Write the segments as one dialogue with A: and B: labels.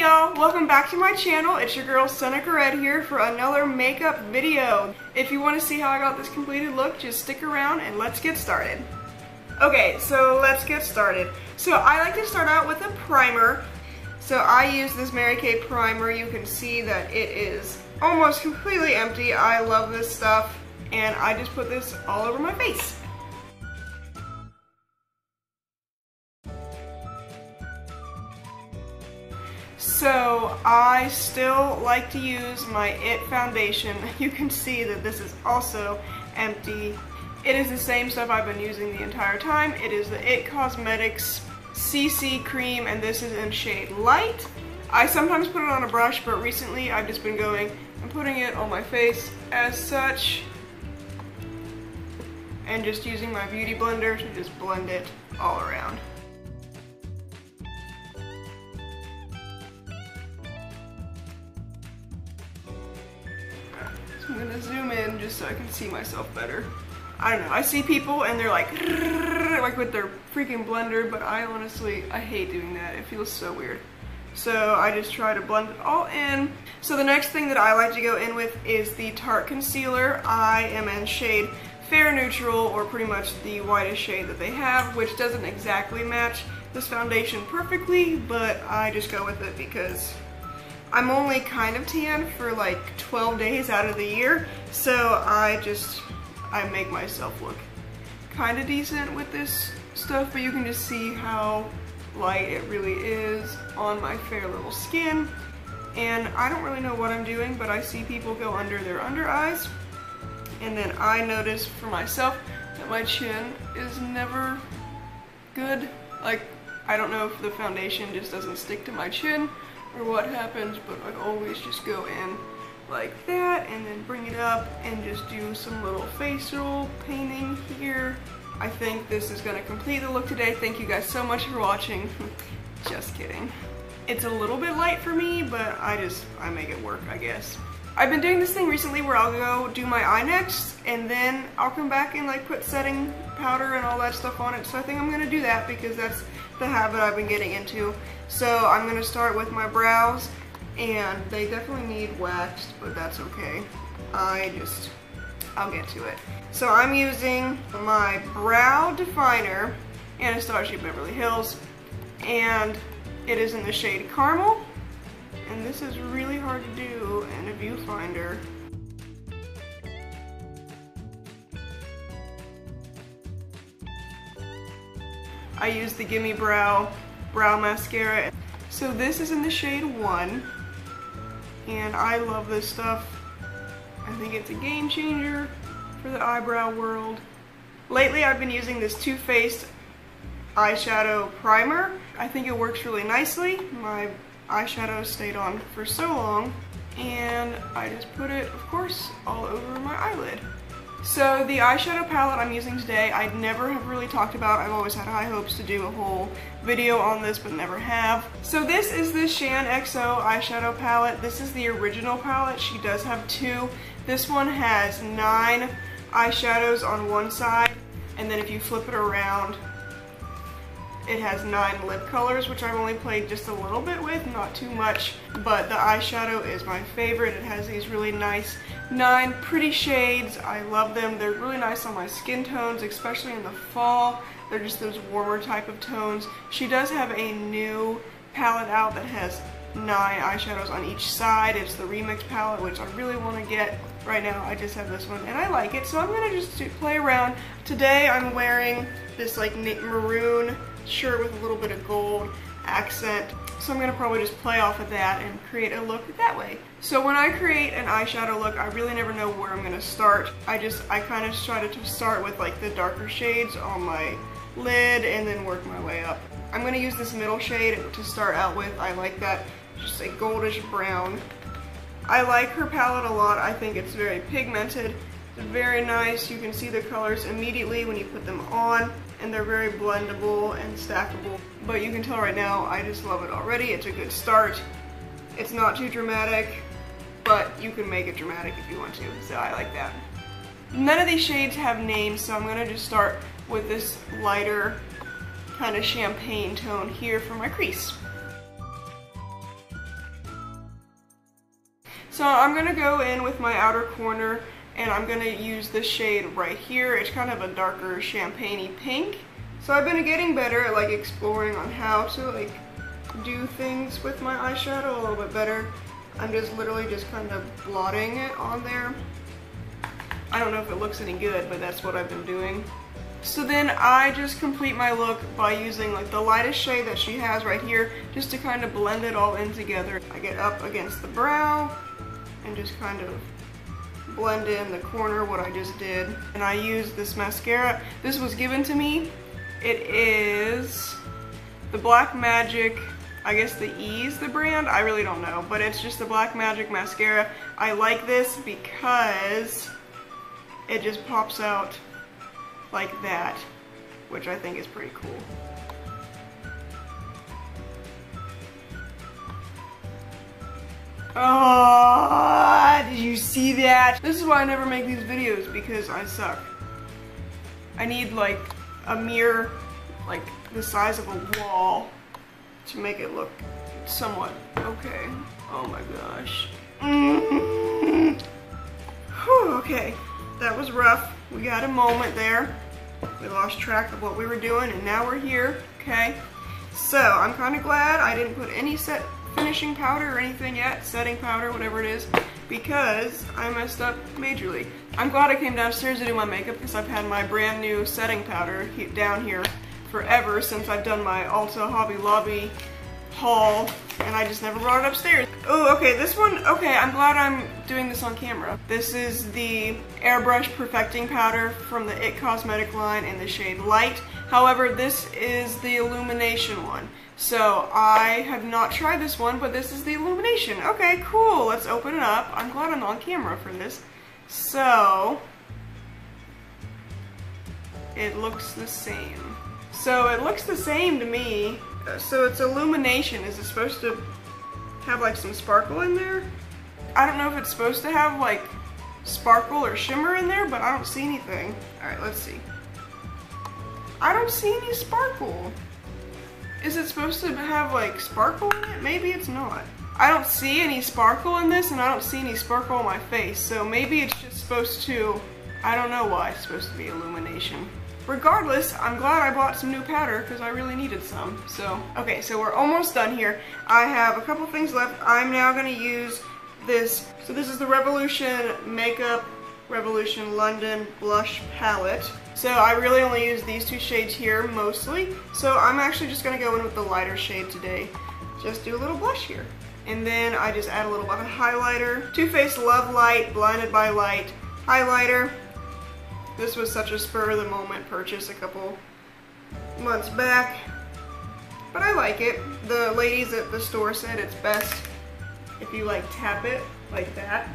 A: y'all, welcome back to my channel. It's your girl Seneca Red here for another makeup video. If you want to see how I got this completed look, just stick around and let's get started. Okay, so let's get started. So I like to start out with a primer. So I use this Mary Kay primer. You can see that it is almost completely empty. I love this stuff and I just put this all over my face. So I still like to use my IT foundation. You can see that this is also empty. It is the same stuff I've been using the entire time. It is the IT Cosmetics CC cream and this is in shade light. I sometimes put it on a brush but recently I've just been going and putting it on my face as such and just using my beauty blender to just blend it all around. I'm gonna zoom in just so I can see myself better. I don't know, I see people and they're like, like with their freaking blender, but I honestly, I hate doing that. It feels so weird. So I just try to blend it all in. So the next thing that I like to go in with is the Tarte Concealer. I am in shade Fair Neutral, or pretty much the whitest shade that they have, which doesn't exactly match this foundation perfectly, but I just go with it because I'm only kind of tan for like 12 days out of the year, so I just, I make myself look kind of decent with this stuff, but you can just see how light it really is on my fair little skin. And I don't really know what I'm doing, but I see people go under their under eyes, and then I notice for myself that my chin is never good. Like, I don't know if the foundation just doesn't stick to my chin, or what happens, but I always just go in like that and then bring it up and just do some little facial painting here. I think this is gonna complete the look today. Thank you guys so much for watching. just kidding. It's a little bit light for me, but I just, I make it work, I guess. I've been doing this thing recently where I'll go do my eye next and then I'll come back and like put setting powder and all that stuff on it. So I think I'm gonna do that because that's the habit I've been getting into. So I'm gonna start with my brows and they definitely need waxed, but that's okay. I just, I'll get to it. So I'm using my brow definer, Anastasia Beverly Hills, and it is in the shade Caramel. And this is really hard to do in a viewfinder. I use the Gimme Brow Brow Mascara. So this is in the shade 1, and I love this stuff. I think it's a game changer for the eyebrow world. Lately I've been using this Too Faced eyeshadow primer. I think it works really nicely. My eyeshadow stayed on for so long, and I just put it, of course, all over my eyelid. So the eyeshadow palette I'm using today, I never have really talked about. I've always had high hopes to do a whole video on this, but never have. So this is the Shaaanxo eyeshadow palette. This is the original palette. She does have two. This one has nine eyeshadows on one side, and then if you flip it around, it has nine lip colors, which I've only played just a little bit with, not too much, but the eyeshadow is my favorite. It has these really nice nine pretty shades. I love them. They're really nice on my skin tones, especially in the fall. They're just those warmer type of tones. She does have a new palette out that has nine eyeshadows on each side. It's the Remix palette, which I really want to get. Right now, I just have this one, and I like it, so I'm going to just play around. Today, I'm wearing this, like, maroon shirt with a little bit of gold accent. So I'm to probably just play off of that and create a look that way. So when I create an eyeshadow look, I really never know where I'm to start. I just, I kind of try to start with like the darker shades on my lid and then work my way up. I'm to use this middle shade to start out with. I like that, just a goldish brown. I like her palette a lot. I think it's very pigmented. Very nice. You can see the colors immediately when you put them on and they're very blendable and stackable. But you can tell right now, I just love it already. It's a good start. It's not too dramatic, but you can make it dramatic if you want to, so I like that. None of these shades have names, so I'm gonna just start with this lighter kind of champagne tone here for my crease. So I'm to go in with my outer corner and I'm going to use this shade right here. It's kind of a darker champagne pink. So I've been getting better at like exploring on how to like do things with my eyeshadow a little bit better. I'm just literally just kind of blotting it on there. I don't know if it looks any good, but that's what I've been doing. So then I just complete my look by using like the lightest shade that she has right here just to kind of blend it all in together. I get up against the brow and just kind of blend in the corner what I just did. And I use this mascara. This was given to me. It is the Black Magic, I guess the Ease the brand, I really don't know, but it's just the Black Magic mascara. I like this because it just pops out like that, which I think is pretty cool. Oh, did you see that? This is why I never make these videos, because I suck. I need like a mirror, like the size of a wall, to make it look somewhat okay. Oh my gosh. Whew, okay that was rough. We got a moment there. We lost track of what we were doing and now we're here, okay? So I'm kind of glad I didn't put any set finishing powder or anything yet, setting powder, whatever it is, because I messed up majorly. I'm glad I came downstairs to do my makeup because I've had my brand new setting powder down here forever since I've done my Ulta Hobby Lobby haul and I just never brought it upstairs. Oh, okay, this one, okay, I'm glad I'm doing this on camera. This is the Airbrush Perfecting Powder from the IT Cosmetic line in the shade Light. However, this is the Illumination one. So I have not tried this one, but this is the Illumination. Okay, cool, let's open it up. I'm glad I'm on camera for this. So, it looks the same. So it looks the same to me uh, so it's illumination. Is it supposed to have like some sparkle in there? I don't know if it's supposed to have like sparkle or shimmer in there, but I don't see anything. All right, let's see. I don't see any sparkle. Is it supposed to have like sparkle in it? Maybe it's not. I don't see any sparkle in this and I don't see any sparkle on my face. So maybe it's just supposed to, I don't know why it's supposed to be illumination. Regardless, I'm glad I bought some new powder because I really needed some. So, okay, so we're almost done here. I have a couple things left. I'm now going to use this. So this is the Revolution Makeup Revolution London Blush Palette. So I really only use these two shades here mostly. So I'm actually just going to go in with the lighter shade today. Just do a little blush here. And then I just add a little bit of highlighter. Too Faced Love Light Blinded by Light highlighter. This was such a spur of the moment purchase a couple months back. But I like it. The ladies at the store said it's best if you like tap it like that.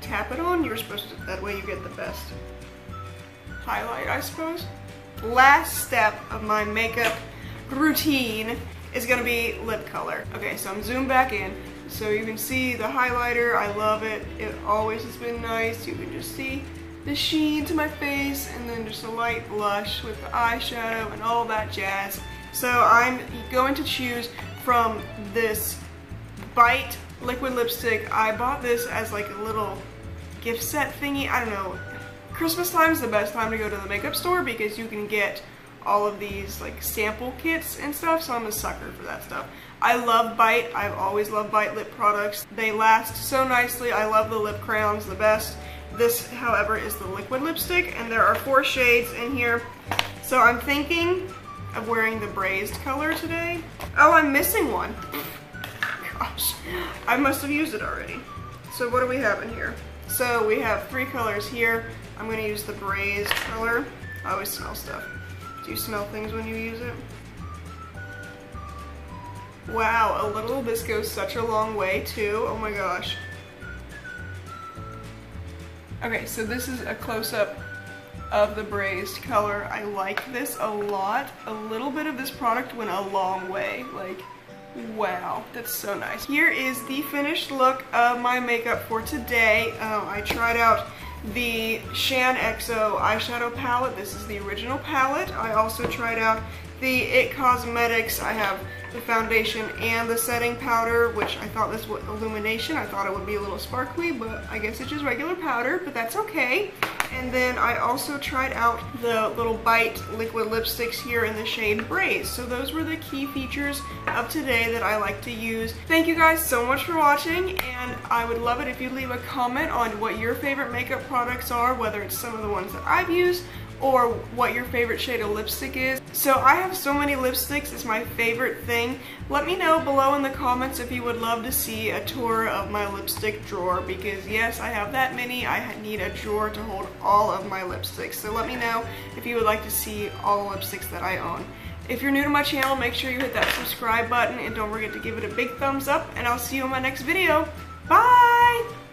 A: Tap it on, you're supposed to, that way you get the best highlight, I suppose. Last step of my makeup routine is gonna be lip color. Okay, so I'm zoomed back in. So you can see the highlighter, I love it. It always has been nice. You can just see the sheen to my face and then just a light blush with the eyeshadow and all that jazz. So I'm going to choose from this Bite liquid lipstick. I bought this as like a little gift set thingy. I don't know. Christmas time is the best time to go to the makeup store because you can get all of these like sample kits and stuff, so I'm a sucker for that stuff. I love Bite. I've always loved Bite lip products. They last so nicely. I love the lip crayons the best. This, however, is the liquid lipstick, and there are four shades in here. So I'm thinking of wearing the braised color today. Oh, I'm missing one. Gosh, I must have used it already. So what do we have in here? So we have three colors here. I'm gonna use the braised color. I always smell stuff. Do you smell things when you use it? Wow, a little, this goes such a long way too. Oh my gosh. Okay, so this is a close-up of the braised color. I like this a lot. A little bit of this product went a long way. Like, wow, that's so nice. Here is the finished look of my makeup for today. Um, I tried out the Shaaanxo eyeshadow palette. This is the original palette. I also tried out the IT Cosmetics. I have the foundation and the setting powder, which I thought this was illumination. I thought it would be a little sparkly, but I guess it's just regular powder, but that's okay. And then I also tried out the little Bite liquid lipsticks here in the shade Braise. So those were the key features of today that I like to use. Thank you guys so much for watching, and I would love it if you leave a comment on what your favorite makeup products are, whether it's some of the ones that I've used or what your favorite shade of lipstick is. So I have so many lipsticks, it's my favorite thing. Let me know below in the comments if you would love to see a tour of my lipstick drawer because yes, I have that many. I need a drawer to hold all of my lipsticks. So let me know if you would like to see all the lipsticks that I own. If you're new to my channel, make sure you hit that subscribe button and don't forget to give it a big thumbs up and I'll see you in my next video. Bye!